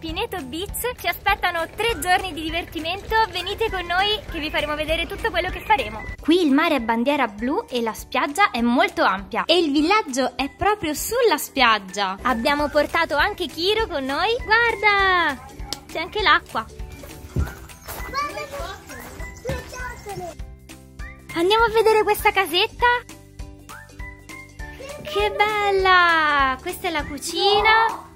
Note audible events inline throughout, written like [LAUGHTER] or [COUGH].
Pineto Beach. Ci aspettano tre giorni di divertimento. Venite con noi che vi faremo vedere tutto quello che faremo. Qui il mare è bandiera blu e la spiaggia è molto ampia. E il villaggio è proprio sulla spiaggia. Abbiamo portato anche Kiro con noi. Guarda! C'è anche l'acqua. Andiamo a vedere questa casetta. Che bella! Questa è la cucina.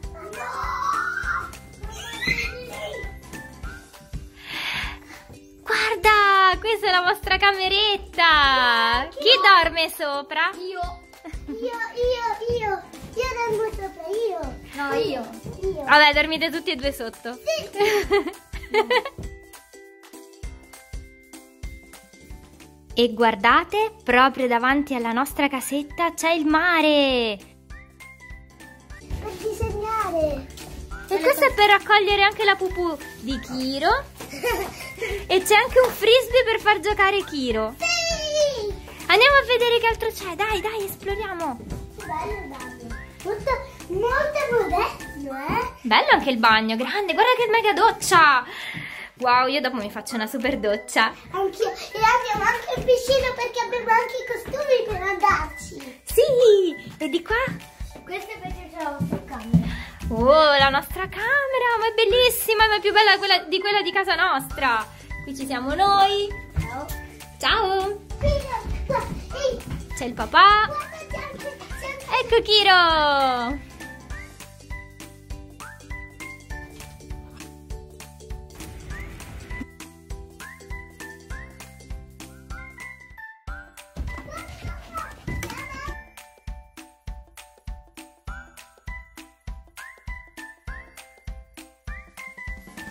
Guarda, questa è la vostra cameretta. Chi dorme sopra? Io. Io, io, io. Io dormo sopra, io. No, io. Io. Vabbè, dormite tutti e due sotto. [LAUGHS] e guardate, proprio davanti alla nostra casetta c'è il mare. Per disegnare. E questo è per raccogliere anche la pupù di Kiro. E c'è anche un frisbee per far giocare Kiro. Sì. Andiamo a vedere che altro c'è. Dai, dai, esploriamo. Bello, bello. Molto, molto moderno, eh? Bello anche il bagno, grande. Guarda che mega doccia. Wow, io dopo mi faccio una super doccia. Anch'io. E abbiamo anche il piscino perché abbiamo anche i costumi per andarci. Sì, e di qua? Questo è perché c'è Oh, la nostra camera, ma è bellissima, ma è più bella quella- di quella di casa nostra. Qui ci siamo noi. Ciao. Ciao, c'è il papà. Ecco Kiro.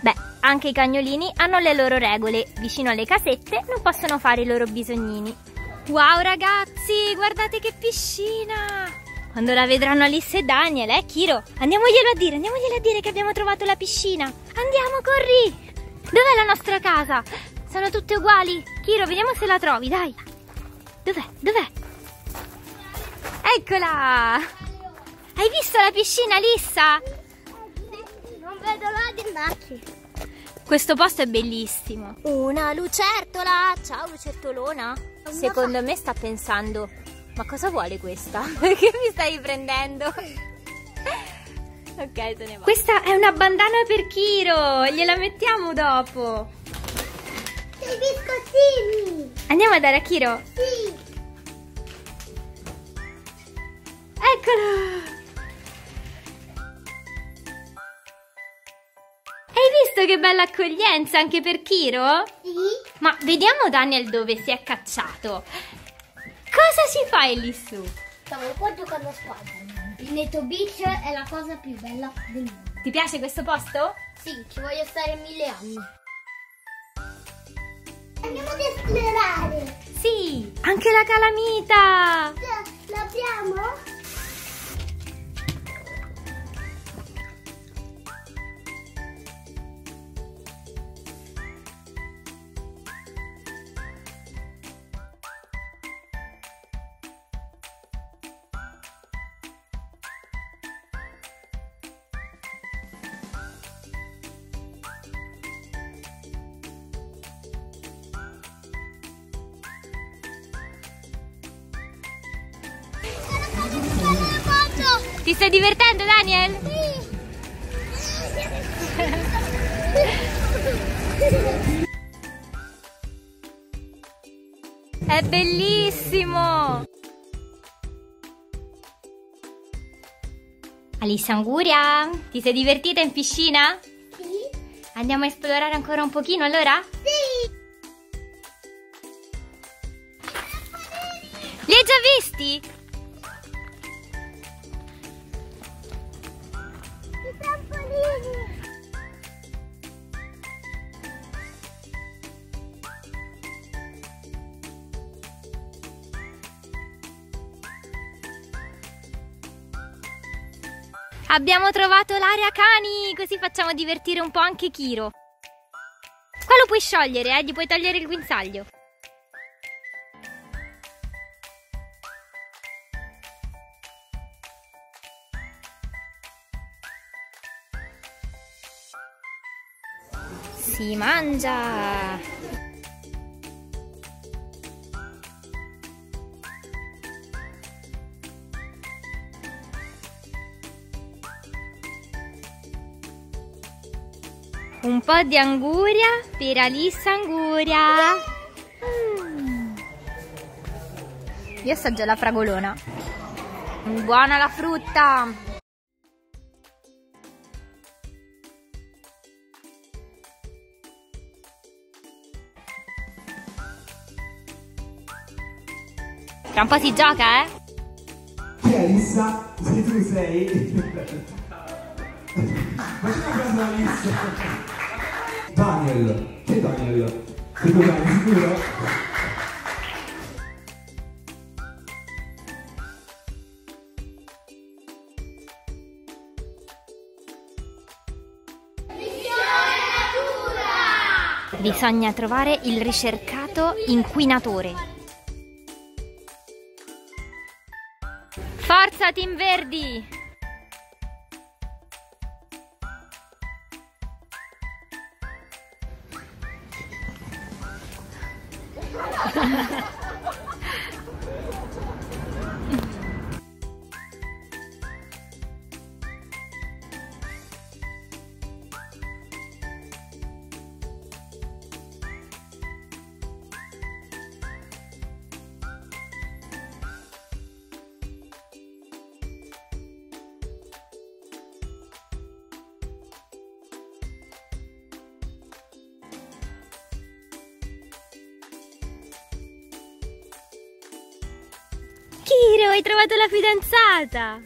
Beh, anche i cagnolini hanno le loro regole. Vicino alle casette non possono fare i loro bisognini. Wow ragazzi, guardate che piscina! Quando la vedranno Alice e Daniel, eh Kiro? Andiamoglielo a dire, andiamoglielo a dire che abbiamo trovato la piscina. Andiamo, corri! Dov'è la nostra casa? Sono tutte uguali. Kiro, vediamo se la trovi, dai. Dov'è? Dov'è? Eccola! Hai visto la piscina, Lissa? Vedo l'ora di andarci. Questo posto è bellissimo. Una Lucertola! Ciao lucertolona! Secondo me sta pensando, ma cosa vuole questa? [LAUGHS] Perché mi stai prendendo? ok, se ne va. Questa è una bandana per Kiro, gliela mettiamo dopo. I biscottini. Andiamo a dare a Kiro. Sì. Eccolo! Visto che bella accoglienza anche per Kiro? Sì. Ma vediamo Daniel dove si è cacciato. Cosa si fa lì su? Stavo qua giocando a squadra. Il Neto Beach è la cosa più bella del mondo. Ti piace questo posto? Sì, ci voglio stare mille anni. Andiamo ad esplorare. Sì, anche la calamita. L'abbiamo? Ti stai divertendo, Daniel? È bellissimo! Alice Anguria, ti sei divertita in piscina? Sì. Andiamo a esplorare ancora un pochino allora? Sì. Li hai già visti? Abbiamo trovato l'area cani, così facciamo divertire un po' anche Kiro. Qua lo puoi sciogliere, eh? Gli puoi togliere il guinzaglio. Si mangia! Un po' di anguria per Alissa Anguria. Mm. Io assaggio la fragolona. Buona la frutta! Tra un po' si gioca, eh? È Alissa? Se tu sei. [LAUGHS] Una casa Alissa? Daniel. Che Daniel? Daniel, sicuro? Bisogna trovare il ricercato inquinatore. Forza Team Verdi! Ha ha ha! Kiro, hai trovato la fidanzata!